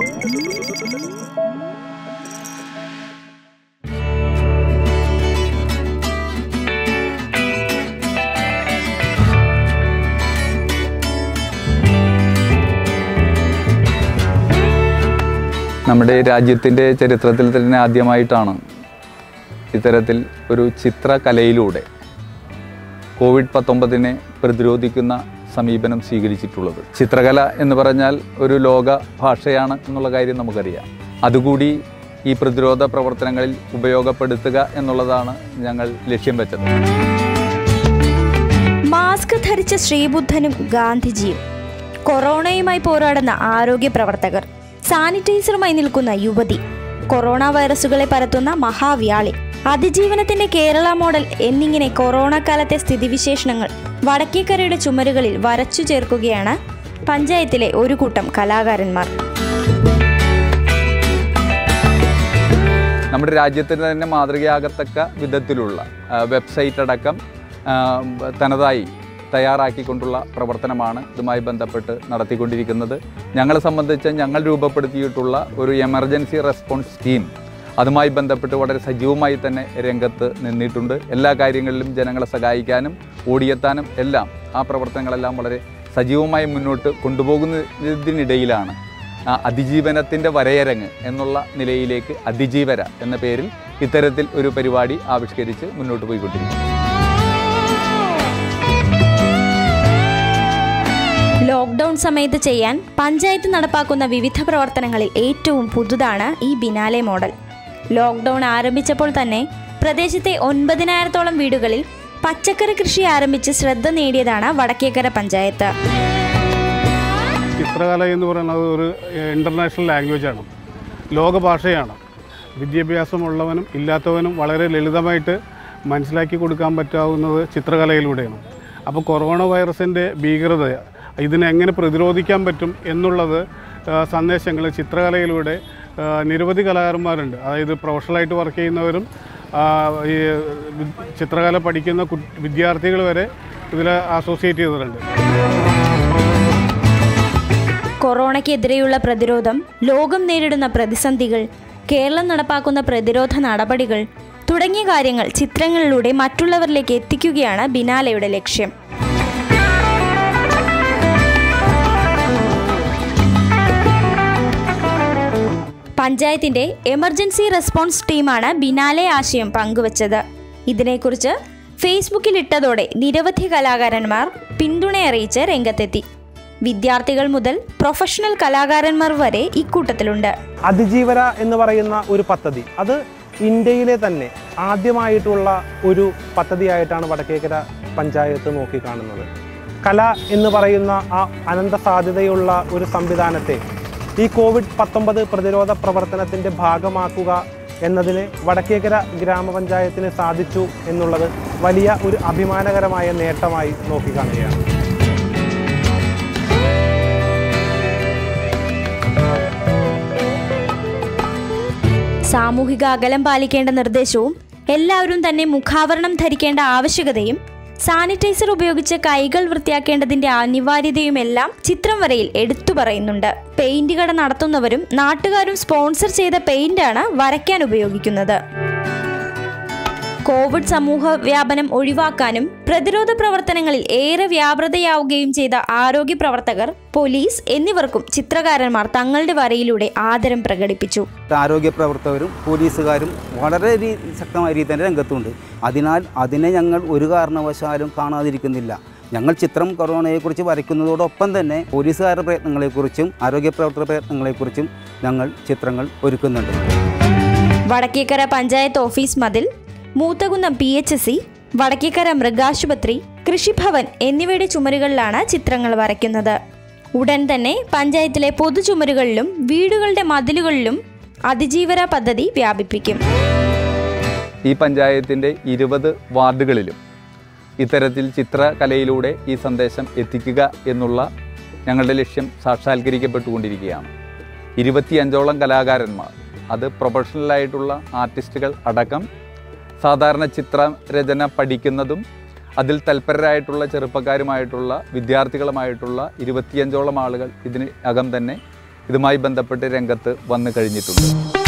നമ്മുടെ രാജ്യത്തിന്റെ ചരിത്രത്തിൽ തന്നെ ആദ്യമായിട്ടാണ് ഇത്തരത്തിൽ ഒരു ചിത്രകലയിലൂടെ കോവിഡ് പത്തൊമ്പതിനെ പ്രതിരോധിക്കുന്ന സമീപനം സ്വീകരിച്ചിട്ടുള്ളത്. ചിത്രകല എന്ന് പറഞ്ഞാൽ ഒരു ലോക ഭാഷയാണ് എന്നുള്ള കാര്യം നമുക്കറിയാം. അതുകൂടി ഈ പ്രതിരോധ പ്രവർത്തനങ്ങളിൽ ഉപയോഗപ്പെടുത്തുക എന്നുള്ളതാണ് ഞങ്ങൾ ലക്ഷ്യം വെച്ചത്. മാസ്ക് ധരിച്ച ശ്രീബുദ്ധനും ഗാന്ധിജിയും കൊറോണയുമായി പോരാടുന്ന ആരോഗ്യ പ്രവർത്തകർ സാനിറ്റൈസറുമായി നിൽക്കുന്ന യുവതി കൊറോണ വൈറസുകളെ പരത്തുന്ന മഹാവ്യാളി അതിജീവനത്തിന്റെ കേരള മോഡൽ എന്നിങ്ങനെ കൊറോണ കാലത്തെ സ്ഥിതിവിശേഷണങ്ങൾ വടക്കേക്കരയുടെ ചുമരുകളിൽ വരച്ചു ചേർക്കുകയാണ് പഞ്ചായത്തിലെ ഒരു കൂട്ടം കലാകാരന്മാർ. നമ്മുടെ രാജ്യത്തിന് തന്നെ മാതൃകയാകത്തക്ക വിധത്തിലുള്ള വെബ്സൈറ്റ് അടക്കം തനതായി തയ്യാറാക്കിക്കൊണ്ടുള്ള പ്രവർത്തനമാണ് ഇതുമായി ബന്ധപ്പെട്ട് നടത്തിക്കൊണ്ടിരിക്കുന്നത്. ഞങ്ങളെ സംബന്ധിച്ച് ഞങ്ങൾ രൂപപ്പെടുത്തിയിട്ടുള്ള ഒരു എമർജൻസി റെസ്പോൺസ് ടീം അതുമായി ബന്ധപ്പെട്ട് വളരെ സജീവമായി തന്നെ രംഗത്ത് നിന്നിട്ടുണ്ട്. എല്ലാ കാര്യങ്ങളിലും ജനങ്ങളെ സഹായിക്കാനും ഓടിയെത്താനും എല്ലാം ആ പ്രവർത്തനങ്ങളെല്ലാം വളരെ സജീവമായി മുന്നോട്ട് കൊണ്ടുപോകുന്നതിനിടയിലാണ് ആ അതിജീവനത്തിന്റെ വരയരങ്ങ് എന്നുള്ള നിലയിലേക്ക് അതിജീവര എന്ന പേരിൽ ഇത്തരത്തിൽ ഒരു പരിപാടി ആവിഷ്കരിച്ച് മുന്നോട്ട് പോയിക്കൊണ്ടിരിക്കുന്നു. ലോക്ക്ഡൗൺ സമയത്ത് ചെയ്യാൻ പഞ്ചായത്ത് നടപ്പാക്കുന്ന വിവിധ പ്രവർത്തനങ്ങളിൽ ഏറ്റവും പുതുതാണ് ഈ ബിനാലെ മോഡൽ. ലോക്ക്ഡൌൺ ആരംഭിച്ചപ്പോൾ തന്നെ പ്രദേശത്തെ ഒൻപതിനായിരത്തോളം വീടുകളിൽ പച്ചക്കറി കൃഷി ആരംഭിച്ച് ശ്രദ്ധ നേടിയതാണ് വടക്കേക്കര പഞ്ചായത്ത്. ചിത്രകല എന്ന് പറയുന്നത് ഒരു ഇന്റർനാഷണൽ ലാംഗ്വേജാണ് ലോകഭാഷയാണ് വിദ്യാഭ്യാസമുള്ളവനും ഇല്ലാത്തവനും വളരെ ലളിതമായിട്ട് മനസ്സിലാക്കി കൊടുക്കാൻ പറ്റാവുന്നത് ചിത്രകലയിലൂടെയാണ്. അപ്പോൾ കൊറോണ വൈറസിന്റെ ഭീകരത ഇതിനെ എങ്ങനെ പ്രതിരോധിക്കാൻ പറ്റും എന്നുള്ളത് സന്ദേശങ്ങൾ ചിത്രകലയിലൂടെ നിരവധി കലാകാരന്മാരുണ്ട്. അതായത് പ്രൊഫഷണലായിട്ട് വർക്ക് ചെയ്യുന്നവരും ഈ ചിത്രകല പഠിക്കുന്ന വിദ്യാർത്ഥികൾ വരെ ഇതിൽ അസോസിയേറ്റ് ചെയ്തിട്ടുണ്ട്. കൊറോണയ്ക്കെതിരെയുള്ള പ്രതിരോധം ലോകം നേരിടുന്ന പ്രതിസന്ധികൾ കേരളം നടപ്പാക്കുന്ന പ്രതിരോധ നടപടികൾ തുടങ്ങിയ കാര്യങ്ങൾ ചിത്രങ്ങളിലൂടെ മറ്റുള്ളവരിലേക്ക് എത്തിക്കുകയാണ് ബിനാലയുടെ ലക്ഷ്യം. പഞ്ചായത്തിന്റെ എമർജൻസി റെസ്പോൺസ് ടീമാണ് ബിനാലെ ആശയം പങ്കുവച്ചത്. ഇതിനെക്കുറിച്ച് ഫേസ്ബുക്കിൽ ഇട്ടതോടെ നിരവധി കലാകാരന്മാർ പിന്തുണയറിയിച്ച് രംഗത്തെത്തി. വിദ്യാർത്ഥികൾ മുതൽ പ്രൊഫഷണൽ കലാകാരന്മാർ വരെ ഇക്കൂട്ടത്തിലുണ്ട്. അതിജീവന എന്ന് പറയുന്ന ഒരു പദ്ധതി. അത് ഇന്ത്യയിലെ തന്നെ ആദ്യമായിട്ടുള്ള ഒരു പദ്ധതിയായിട്ടാണ് വടക്കേക്കര പഞ്ചായത്ത് നോക്കിക്കാണുന്നത്. കല എന്ന് പറയുന്ന ആ അനന്ത സാധ്യതയുള്ള ഒരു സംവിധാനത്തെ ഈ കോവിഡ് പത്തൊമ്പത് പ്രതിരോധ പ്രവർത്തനത്തിന്റെ ഭാഗമാക്കുക എന്നതിന് വടക്കേക്കര ഗ്രാമപഞ്ചായത്തിന് സാധിച്ചു എന്നുള്ളത് വലിയ ഒരു അഭിമാനകരമായ നേട്ടമായി നോക്കിക്കാണുകയാണ്. സാമൂഹിക അകലം പാലിക്കേണ്ട നിർദ്ദേശവും എല്ലാവരും തന്നെ മുഖാവരണം ധരിക്കേണ്ട ആവശ്യകതയും സാനിറ്റൈസർ ഉപയോഗിച്ച് കൈകൾ വൃത്തിയാക്കേണ്ടതിന്റെ അനിവാര്യതയുമെല്ലാം ചിത്രം വരയിൽ എടുത്തു പറയുന്നുണ്ട്. പെയിന്റ് കട നടത്തുന്നവരും നാട്ടുകാരും സ്പോൺസർ ചെയ്ത പെയിന്റാണ് വരയ്ക്കാൻ ഉപയോഗിക്കുന്നത്. കോവിഡ് സമൂഹ വ്യാപനം ഒഴിവാക്കാനും പ്രതിരോധ പ്രവർത്തനങ്ങളിൽ ഏറെ വ്യാപൃതയാവുകയും ചെയ്ത ആരോഗ്യ പ്രവർത്തകർ പോലീസ് എന്നിവർക്കും ചിത്രകാരന്മാർ തങ്ങളുടെ വരയിലൂടെ ആദരം പ്രകടിപ്പിച്ചു. ആരോഗ്യ പ്രവർത്തകരും പോലീസുകാരും വളരെ ശക്തമായ രീതിയിൽ തന്നെ രംഗത്തുണ്ട്. അതിനാൽ അതിനെ ഞങ്ങൾ ഒരു കാരണവശാലും കാണാതിരിക്കുന്നില്ല. ഞങ്ങൾ ചിത്രം കൊറോണയെക്കുറിച്ച് വരയ്ക്കുന്നതോടൊപ്പം തന്നെ പോലീസുകാരുടെ പ്രയത്നങ്ങളെക്കുറിച്ചും ആരോഗ്യ പ്രവർത്തക പ്രയത്നങ്ങളെക്കുറിച്ചും ഞങ്ങൾ ചിത്രങ്ങൾ ഒരുക്കുന്നുണ്ട്. വടക്കേക്കര പഞ്ചായത്ത് ഓഫീസ് മതിൽ Moothakunnam P H S C Vadakkekara മൃഗാശുപത്രി Krishibhavan എന്നിവയുടെ ചുമരുകളിലാണ് ചിത്രങ്ങൾ വരയ്ക്കുന്നത്. ഉടൻ തന്നെ പഞ്ചായത്തിലെ പൊതു ചുമരുകളിലും വീടുകളുടെ മതിലുകളിലും അതിജീവന പദ്ധതി വ്യാപിപ്പിക്കും. ഈ പഞ്ചായത്തിന്റെ ഇരുപത് വാർഡുകളിലും ഇത്തരത്തിൽ ചിത്രകലയിലൂടെ ഈ സന്ദേശം എത്തിക്കുക എന്നുള്ള ഞങ്ങളുടെ ലക്ഷ്യം സാക്ഷാത്കരിക്കപ്പെട്ടുകൊണ്ടിരിക്കുകയാണ്. ഇരുപത്തിയഞ്ചോളം കലാകാരന്മാർ അത് പ്രൊഫഷണലായിട്ടുള്ള ആർട്ടിസ്റ്റുകൾ അടക്കം സാധാരണ ചിത്രരചന പഠിക്കുന്നതും അതിൽ തൽപരരായിട്ടുള്ള ചെറുപ്പക്കാരുമായിട്ടുള്ള വിദ്യാർത്ഥികളുമായിട്ടുള്ള ഇരുപത്തിയഞ്ചോളം ആളുകൾ ഇതിന് അകം തന്നെ ഇതുമായി ബന്ധപ്പെട്ട് രംഗത്ത് വന്നു കഴിഞ്ഞിട്ടുണ്ട്.